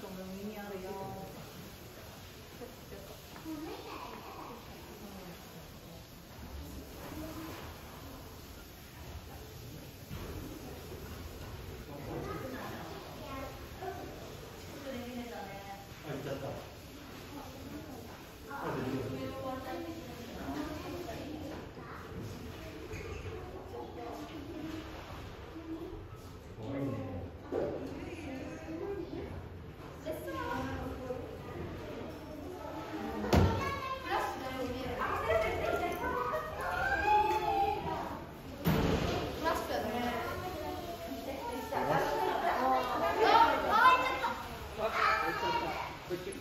と思う耳あるよ。But